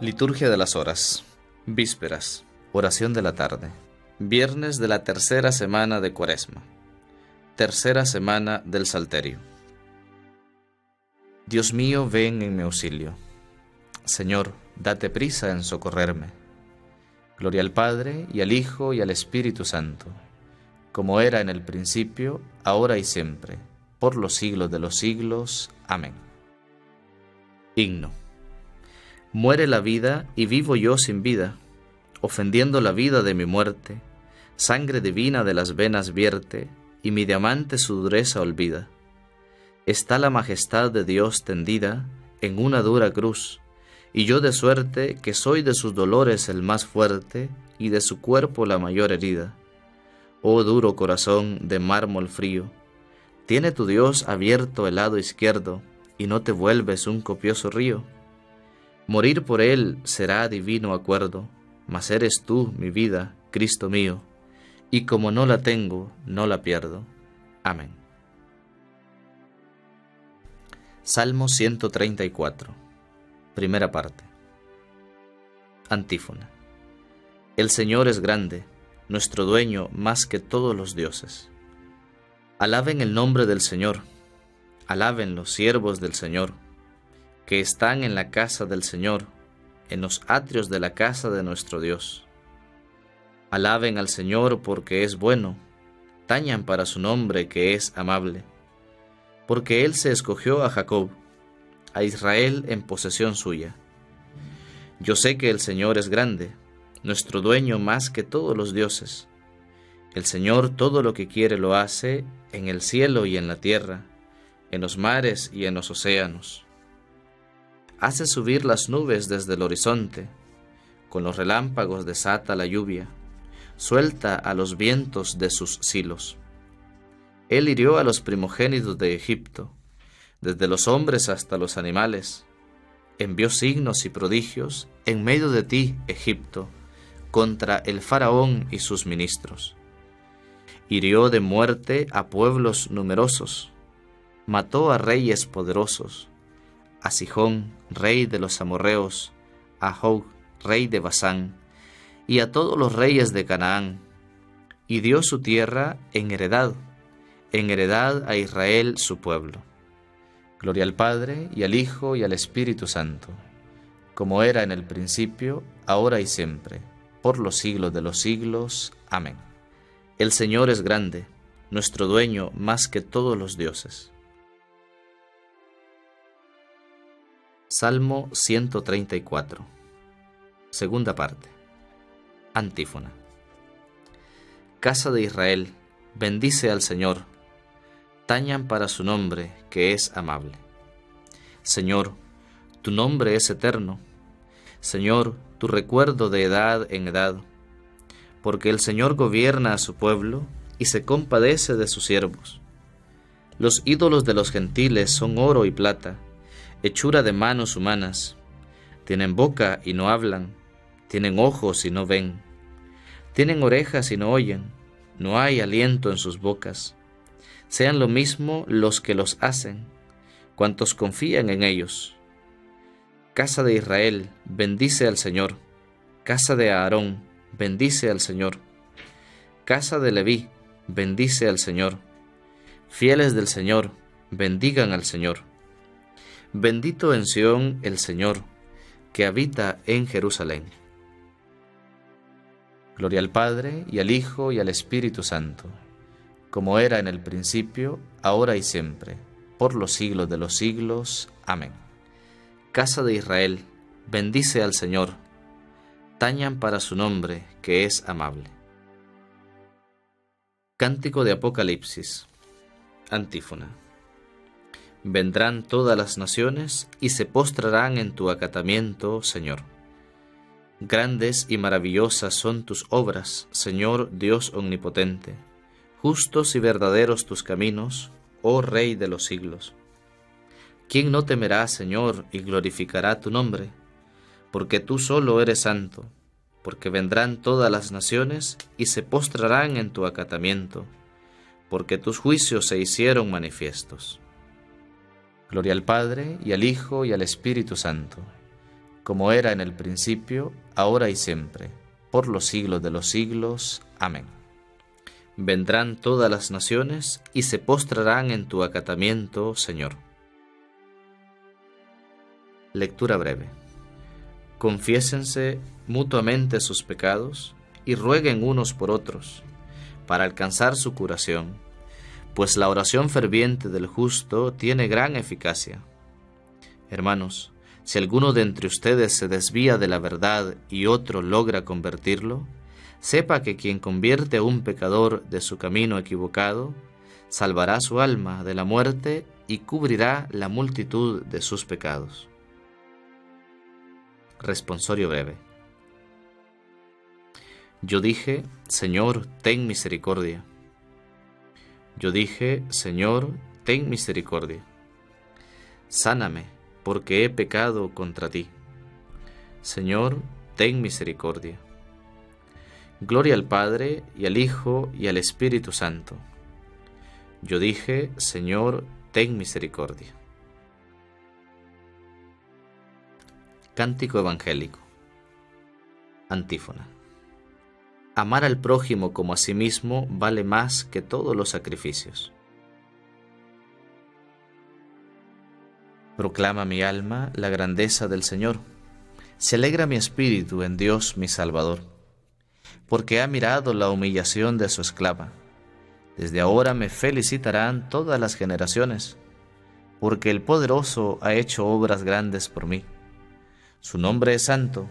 Liturgia de las Horas. Vísperas. Oración de la tarde. Viernes de la tercera semana de Cuaresma. Tercera semana del Salterio. Dios mío, ven en mi auxilio. Señor, date prisa en socorrerme. Gloria al Padre, y al Hijo, y al Espíritu Santo, como era en el principio, ahora y siempre, por los siglos de los siglos. Amén. Himno. Muere la vida y vivo yo sin vida, ofendiendo la vida de mi muerte, sangre divina de las venas vierte, y mi diamante su dureza olvida. Está la majestad de Dios tendida en una dura cruz, y yo de suerte que soy de sus dolores el más fuerte, y de su cuerpo la mayor herida. Oh duro corazón de mármol frío, tiene tu Dios abierto el lado izquierdo, y no te vuelves un copioso río Morir por Él será divino acuerdo, mas eres tú, mi vida, Cristo mío, y como no la tengo, no la pierdo. Amén. Salmo 134, primera parte. Antífona. El Señor es grande, nuestro dueño más que todos los dioses. Alaben el nombre del Señor, alaben los siervos del Señor que están en la casa del Señor, en los atrios de la casa de nuestro Dios. Alaben al Señor porque es bueno, tañan para su nombre que es amable, porque Él se escogió a Jacob, a Israel en posesión suya. Yo sé que el Señor es grande, nuestro dueño más que todos los dioses. El Señor todo lo que quiere lo hace en el cielo y en la tierra, en los mares y en los océanos hace subir las nubes desde el horizonte, con los relámpagos desata la lluvia, suelta a los vientos de sus silos. Él hirió a los primogénitos de Egipto, desde los hombres hasta los animales, envió signos y prodigios en medio de ti, Egipto, contra el faraón y sus ministros. Hirió de muerte a pueblos numerosos, mató a reyes poderosos, a Sijón, rey de los amorreos, a Jog, rey de Basán, y a todos los reyes de Canaán, y dio su tierra en heredad, en heredad a Israel su pueblo. Gloria al Padre, y al Hijo, y al Espíritu Santo, como era en el principio, ahora y siempre, por los siglos de los siglos. Amén. El Señor es grande, nuestro dueño más que todos los dioses. Salmo 134. Segunda parte. Antífona. Casa de Israel, bendice al Señor. Tañan para su nombre, que es amable. Señor, tu nombre es eterno. Señor, tu recuerdo de edad en edad. Porque el Señor gobierna a su pueblo y se compadece de sus siervos. Los ídolos de los gentiles son oro y plata hechura de manos humanas. Tienen boca y no hablan, tienen ojos y no ven, tienen orejas y no oyen, no hay aliento en sus bocas. Sean lo mismo los que los hacen, cuantos confían en ellos. Casa de Israel, bendice al Señor. Casa de Aarón, bendice al Señor. Casa de Leví, bendice al Señor. Fieles del Señor, bendigan al Señor. Bendito en Sión el Señor, que habita en Jerusalén. Gloria al Padre, y al Hijo, y al Espíritu Santo, como era en el principio, ahora y siempre, por los siglos de los siglos. Amén. Casa de Israel, bendice al Señor, tañan para su nombre, que es amable. Cántico de Apocalipsis. Antífona. Vendrán todas las naciones y se postrarán en tu acatamiento, Señor. Grandes y maravillosas son tus obras, Señor Dios omnipotente. Justos y verdaderos tus caminos, oh Rey de los siglos. ¿Quién no temerá, Señor, y glorificará tu nombre? Porque tú solo eres santo, porque vendrán todas las naciones y se postrarán en tu acatamiento, porque tus juicios se hicieron manifiestos. Gloria al Padre, y al Hijo, y al Espíritu Santo, como era en el principio, ahora y siempre, por los siglos de los siglos. Amén. Vendrán todas las naciones y se postrarán en tu acatamiento, Señor. Lectura breve. Confiésense mutuamente sus pecados y rueguen unos por otros, para alcanzar su curación, pues la oración ferviente del justo tiene gran eficacia. Hermanos, si alguno de entre ustedes se desvía de la verdad y otro logra convertirlo, sepa que quien convierte a un pecador de su camino equivocado, salvará su alma de la muerte y cubrirá la multitud de sus pecados. Responsorio breve. Yo dije, Señor, ten misericordia. Yo dije, Señor, ten misericordia. Sáname porque he pecado contra ti. Señor, ten misericordia. Gloria al Padre, y al Hijo, y al Espíritu Santo. Yo dije, Señor, ten misericordia. Cántico Evangélico. Antífona. Amar al prójimo como a sí mismo vale más que todos los sacrificios. Proclama mi alma la grandeza del Señor. Se alegra mi espíritu en Dios mi Salvador, porque ha mirado la humillación de su esclava. Desde ahora me felicitarán todas las generaciones, porque el poderoso ha hecho obras grandes por mí. Su nombre es santo,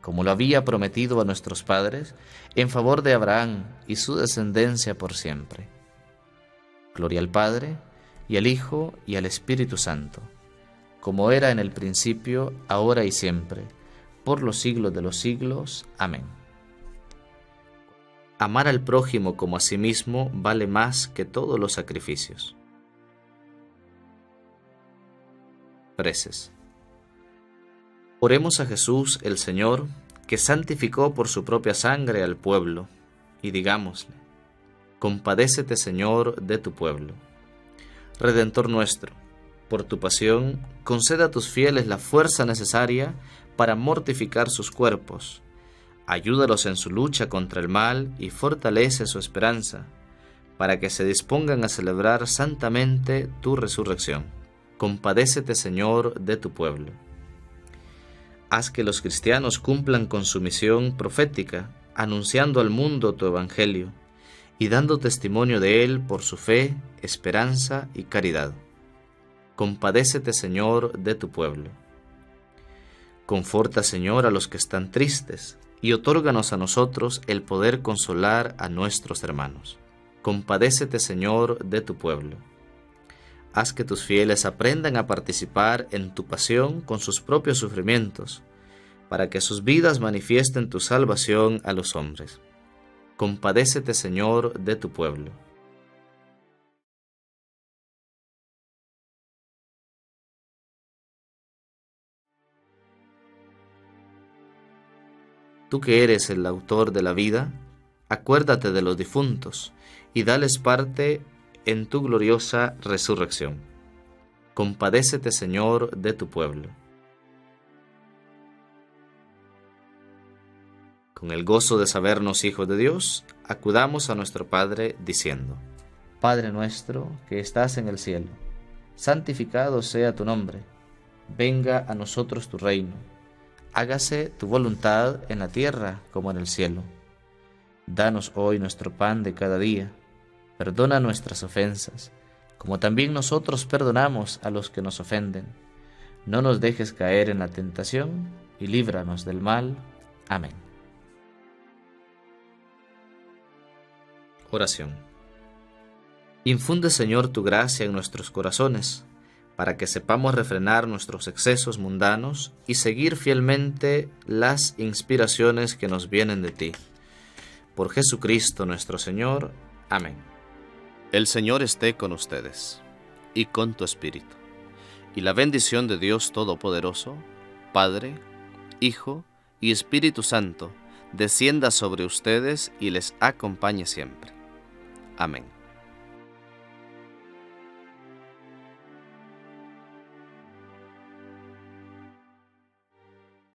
como lo había prometido a nuestros padres, en favor de Abraham y su descendencia por siempre. Gloria al Padre, y al Hijo, y al Espíritu Santo, como era en el principio, ahora y siempre, por los siglos de los siglos. Amén. Amar al prójimo como a sí mismo vale más que todos los sacrificios. Preces. Oremos a Jesús el Señor, que santificó por su propia sangre al pueblo, y digámosle, Compadécete Señor de tu pueblo. Redentor nuestro, por tu pasión, conceda a tus fieles la fuerza necesaria para mortificar sus cuerpos. Ayúdalos en su lucha contra el mal y fortalece su esperanza, para que se dispongan a celebrar santamente tu resurrección. Compadécete, Señor, de tu pueblo. Haz que los cristianos cumplan con su misión profética, anunciando al mundo tu evangelio y dando testimonio de él por su fe, esperanza y caridad. Compadécete, Señor, de tu pueblo. Conforta, Señor, a los que están tristes, y otórganos a nosotros el poder consolar a nuestros hermanos. Compadécete, Señor, de tu pueblo. Haz que tus fieles aprendan a participar en tu pasión con sus propios sufrimientos, para que sus vidas manifiesten tu salvación a los hombres. Compadécete, Señor, de tu pueblo. Tú que eres el autor de la vida, acuérdate de los difuntos y dales parte en tu gloriosa resurrección. Compadécete, Señor, de tu pueblo. Con el gozo de sabernos hijos de Dios, acudamos a nuestro Padre diciendo, Padre nuestro que estás en el cielo, santificado sea tu nombre, venga a nosotros tu reino hágase tu voluntad en la tierra como en el cielo. Danos hoy nuestro pan de cada día. Perdona nuestras ofensas, como también nosotros perdonamos a los que nos ofenden. No nos dejes caer en la tentación y líbranos del mal. Amén. Oración. Infunde, Señor, tu gracia en nuestros corazones para que sepamos refrenar nuestros excesos mundanos y seguir fielmente las inspiraciones que nos vienen de ti. Por Jesucristo nuestro Señor. Amén. El Señor esté con ustedes y con tu espíritu. Y la bendición de Dios Todopoderoso, Padre, Hijo y Espíritu Santo, descienda sobre ustedes y les acompañe siempre. Amén.